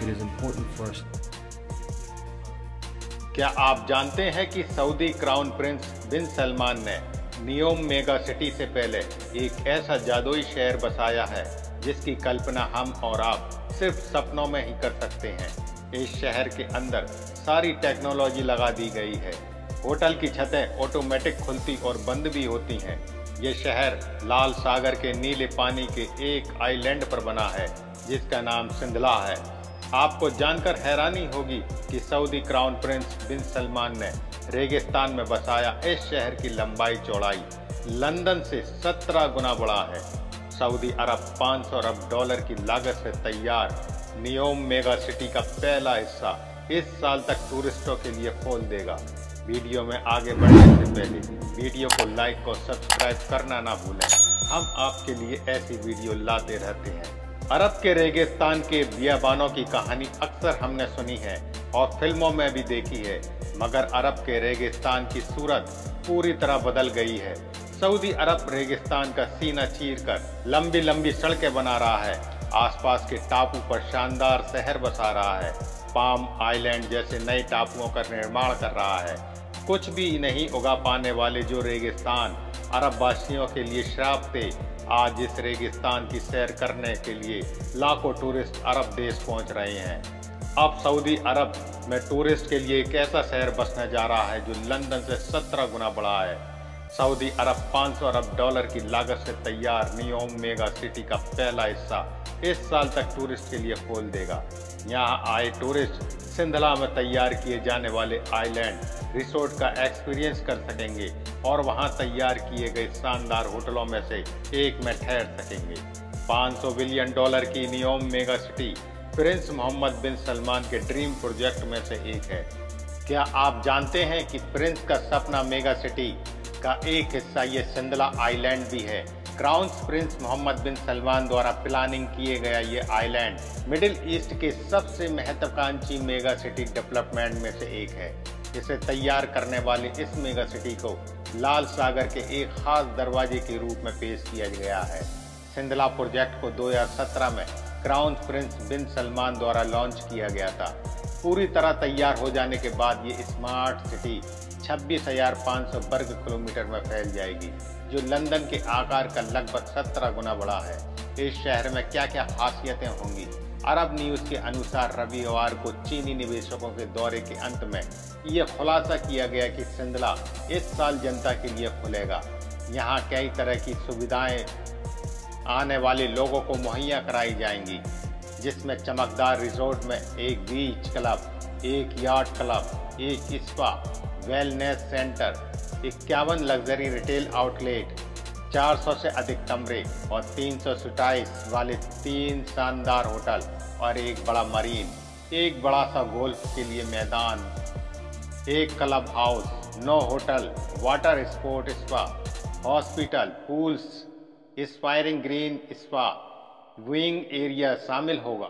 it is important for us. क्या आप जानते हैं कि Saudi crown prince bin Salman ने नियोम मेगा सिटी से पहले एक ऐसा जादुई शहर बसाया है, जिसकी कल्पना हम और आप सिर्फ़ सपनों में ही कर सकते हैं। इस शहर के अंदर सारी टेक्नोलॉजी लगा दी गई है। होटल की छतें ऑटोमेटिक खुलती और बंद भी होती हैं। ये शहर लाल सागर के नीले पानी के एक आइलैंड पर बना है, जिसका नाम सिंधला है। आपको जानकर हैरानी होगी कि Saudi crown prince bin Salman ने रेगिस्तान में बसाया इस शहर की लंबाई चौड़ाई। लंदन से 17 गुना बड़ा है। सऊदी अरब 500 अरब डॉलर की लागत से तैयार नियोम मेगा सिटी का पहला हिस्सा इस साल तक टूरिस्टों के लिए खोल देगा। वीडियो में आगे बढ़ने से पहले वीडियो को लाइक और सब्सक्राइब करना ना भूलें। हम आपके लिए ऐसी वीडियो लाते रहते हैं। अरब के रेगिस्तान के बियाबानों की कहानी अक्सर हमने सुनी है और फ़िल्मों में भी देखी है। मगर अरब के रेगिस्तान की सूरत पूरी तरह बदल गई है। सऊदी अरब रेगिस्तान का सीना चीर कर लंबी लंबी सड़कें बना रहा है। आसपास के टापू पर शानदार शहर बसा रहा है। पाम आइलैंड जैसे नए टापुओं का निर्माण कर रहा है। कुछ भी नहीं उगा पाने वाले जो रेगिस्तान अरब वासियों के लिए श्राप थे। आज इस रेगिस्तान की सैर करने के लिए लाखों टूरिस्ट अरब देश पहुँच रहे हैं। अब सऊदी अरब में टूरिस्ट के लिए एक ऐसा शहर बसने जा रहा है जो लंदन से 17 गुना बड़ा है। सऊदी अरब 500 अरब डॉलर की लागत से तैयार नियोम मेगा सिटी का पहला हिस्सा इस साल तक टूरिस्ट के लिए खोल देगा। यहाँ आए टूरिस्ट सिंधला में तैयार किए जाने वाले आइलैंड रिसोर्ट का एक्सपीरियंस कर सकेंगे। और वहाँ तैयार किए गए शानदार होटलों में से एक में ठहर सकेंगे। 500 बिलियन डॉलर की Neom mega city prince Mohammed bin Salman के ड्रीम प्रोजेक्ट में से एक है। क्या आप जानते हैं कि प्रिंस का सपना मेगा सिटी का एक हिस्सा ये सिंधला आइलैंड भी है? Crown prince Mohammed bin Salman द्वारा प्लानिंग किए गया ये आइलैंड मिडिल ईस्ट के सबसे महत्वाकांक्षी मेगा सिटी डेवलपमेंट में से एक है। इसे तैयार करने वाले इस मेगा सिटी को लाल सागर के एक खास दरवाजे के रूप में पेश किया गया है। सिंधला प्रोजेक्ट को 2017 में क्राउन प्रिंस बिन सलमान द्वारा लॉन्च किया गया था। पूरी तरह तैयार हो जाने के बाद ये स्मार्ट सिटी 26,500 वर्ग किलोमीटर में फैल जाएगी जो लंदन के आकार का लगभग 17 गुना बड़ा है। इस शहर में क्या क्या खासियतें होंगी? अरब न्यूज़ के अनुसार रविवार को चीनी निवेशकों के दौरे के अंत में यह खुलासा किया गया कि सिंधला इस साल जनता के लिए खुलेगा। यहाँ कई तरह की सुविधाएँ आने वाले लोगों को मुहैया कराई जाएँगी जिसमें चमकदार रिजोर्ट में एक बीच क्लब एक यार्ड क्लब, एक स्पा वेलनेस सेंटर इक्यावन लग्जरी रिटेल आउटलेट 400 से अधिक कमरे और तीन सौ वाले तीन शानदार होटल और एक बड़ा मरीन एक बड़ा सा गोल्फ के लिए मैदान, एक क्लब हाउस नौ hotel water sport spa hospital pools inspiring green spa wing area शामिल होगा।